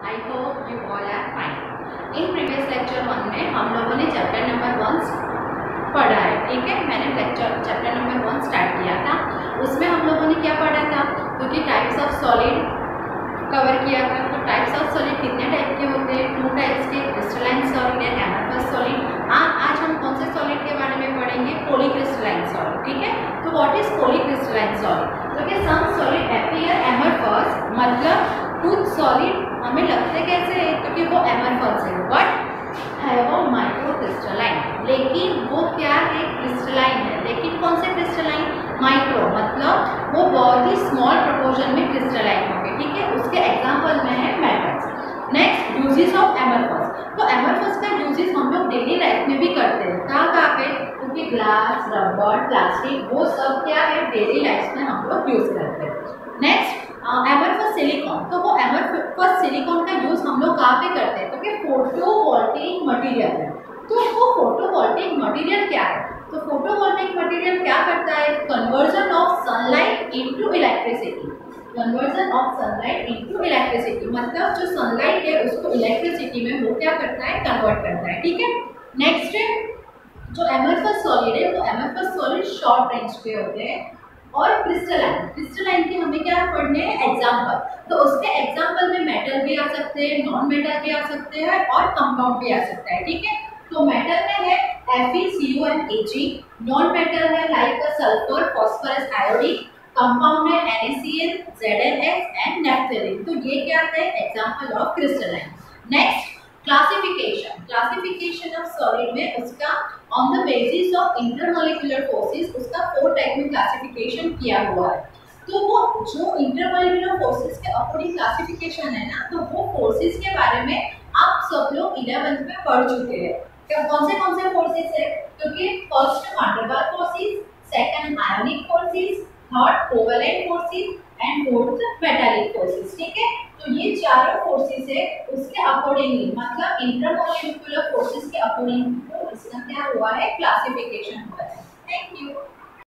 I hope you all are fine. In previous lecture one में हम लोगों ने चैप्टर नंबर वन पढ़ा है, ठीक है? मैंने lecture chapter number one start किया था। उसमें हम लोगों ने क्या पढ़ा था? क्योंकि टाइप्स ऑफ़ सॉलिड कवर किया था। तो टाइप्स ऑफ़ सॉलिड कितने टाइप के होते हैं? टू टाइप्स के क्रिस्टलाइन सॉलिड या एमरफस सॉलिड आज हम कौन से सॉलिड के बारे में पढ़ेंगे? पोलीक्रिस्टलाइन सॉलिड ठीक है? तो व्हाट इज़ पोलीक्रिस्टलाइन सॉलिड तो कि सम सॉलिड एपियर एमरफस मतलब सॉलिड हमें लगते कैसे? है क्योंकि वो एमरफस है बट है वो माइक्रो क्रिस्टलाइन लेकिन वो क्या है? क्रिस्टलाइन है. लेकिन कौन से क्रिस्टलाइन माइक्रो मतलब वो बहुत ही स्मॉल प्रपोर्शन में क्रिस्टलाइन होंगे, ठीक है? उसके एग्ज़ाम्पल में है metals next uses of amorphous तो एमरफस का यूजेस हम लोग डेली लाइफ में भी करते हैं. कहाँ कहाँ पे? क्योंकि ग्लास रबर प्लास्टिक वो सब क्या है? डेली लाइफ में हम लोग यूज़ करते हैं. तो वो एमरफस सिलिकॉन का यूज़ हम लोग कहाँ पे करते हैं? क्योंकि फोटोवोल्टिक मटेरियल है। तो वो फोटोवोल्टिक मटेरियल क्या है? तो फोटोवोल्टिक मटेरियल क्या करता है? Conversion of sunlight into electricity conversion of sunlight into electricity मतलब जो सनलाइट है, उसको इलेक्ट्रिसिटी में वो क्या करता है? कन्वर्ट करता है। ठीक है? नेक्स्ट है, जो एमरफस सॉलिड है वो एमरफस सॉलिड शॉर्ट रेंज पे होते हैं। और क्रिस्टलाइन क्रिस्टलाइन के हमें क्या पढ़ने हैं? एग्ज़ाम्पल तो उसके एग्ज़ाम्पल में मेटल भी आ सकते हैं नॉन मेटल भी आ सकते हैं और कंपाउंड भी आ सकता है, ठीक है? तो मेटल में है जी नॉन मेटल है like sulphur phosphorus iodine compound है एन एक्स एंड नेफ्थेलिन तो ये क्या है? Example of crystalline next classification classification of solid में उसका on the basis of intermolecular forces उसका फोर टाइप में क्लासिफिकेशन किया हुआ है। तो वो जो इंटरमोलिकुलर फोर्सेस के अकॉर्डिंग क्लासिफिकेशन है ना तो वो फोर्सेस के बारे में आप सब लोग इलेवेंथ में पढ़ चुके हैं। कौन से कौन से फोर्सेस है? क्योंकि first van der Waals forces second ionic forces third covalent forces and fourth metallic forces ठीक है? तो ये चारों फोर्सेस है, उसके अकॉर्डिंगली मतलब इंटरमोलिकुलर फोर्सेस के अकॉर्डिंग तो इसका क्या हुआ है? क्लासिफिकेशन हुआ है। Thank you